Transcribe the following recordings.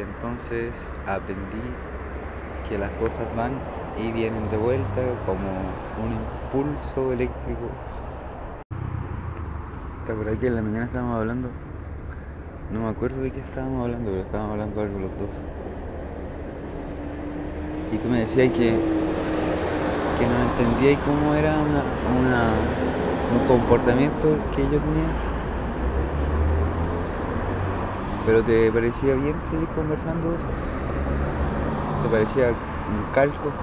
Y entonces aprendí que las cosas van y vienen de vuelta como un impulso eléctrico. ¿Te acuerdas que en la mañana estábamos hablando? No me acuerdo de qué estábamos hablando, pero estábamos hablando algo los dos. Y tú me decías que, que no entendías cómo era un comportamiento que yo tenía. Pero te parecía bien seguir conversando eso. ¿Te parecía un calco?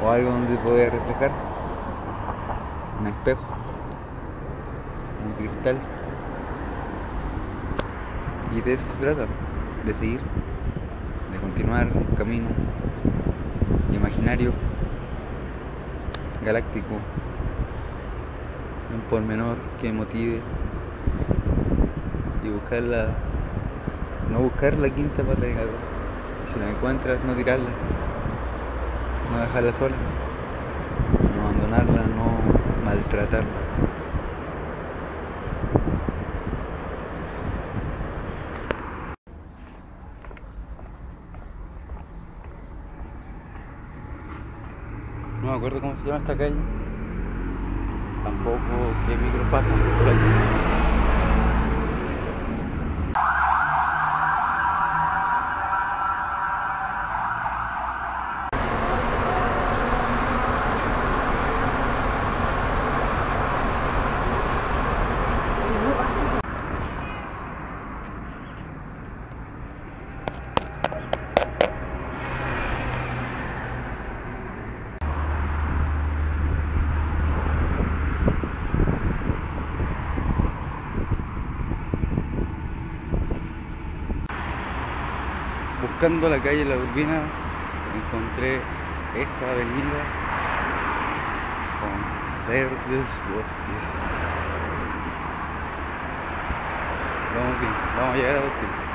¿O algo donde poder reflejar? Un espejo, un cristal. Y de eso se trata, de seguir, de continuar un camino imaginario, galáctico, un pormenor que motive y buscar la, no buscar la quinta pata del si la encuentras, no tirarla, no dejarla sola, no abandonarla, no maltratarla. No me acuerdo cómo se llama esta calle. Tampoco qué micro pasan por aquí. Buscando la calle La Urbina encontré esta avenida con verdes bosques. Vamos bien, vamos a llegar a destino.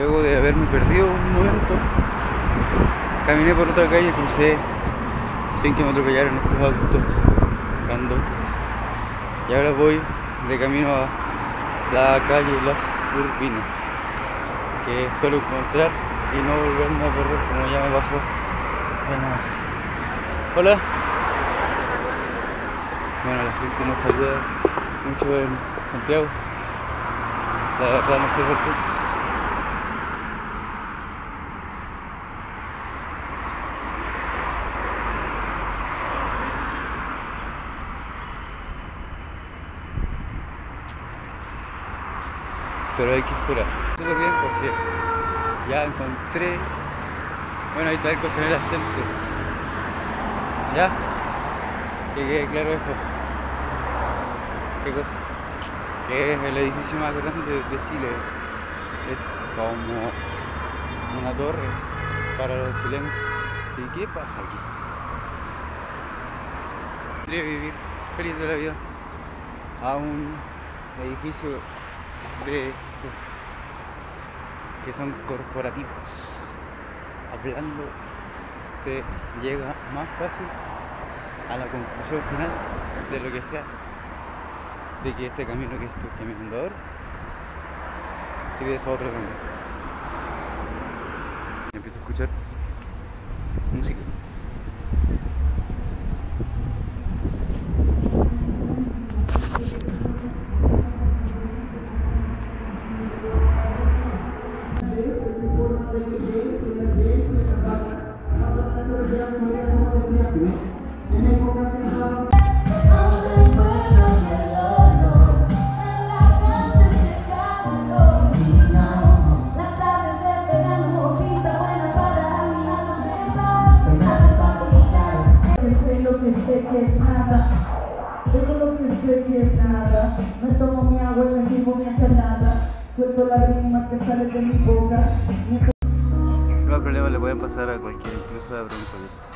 Luego de haberme perdido un momento, caminé por otra calle, crucé sin que me atropellaran estos autos grandotes. Y ahora voy de camino a la calle Las Urbinas, que espero encontrar y no volverme a perder como ya me pasó. Bueno, hola. Bueno, la gente nos saluda mucho en Santiago. La verdad no sé por qué. Pero hay que esperar. Súper bien porque ya encontré. Bueno, ahí está el costanera centro. ¿Ya? Que quede claro eso. ¿Qué cosa? Que es el edificio más grande de Chile. Es como una torre para los chilenos. ¿Y qué pasa aquí? Quería vivir feliz de la vida a un edificio de que son corporativos. Hablando se llega más fácil a la conclusión final de lo que sea de que este camino que estoy caminando ahora y de eso otro camino. Empiezo a escuchar música. Que sé que es nada. Todo lo que sé que es nada. Me tomo mi agua y me sirvo mi ensalada. Suelto la rima que sale de mi boca. Mientras Los problemas le pueden pasar a cualquiera, incluso a broncoleta.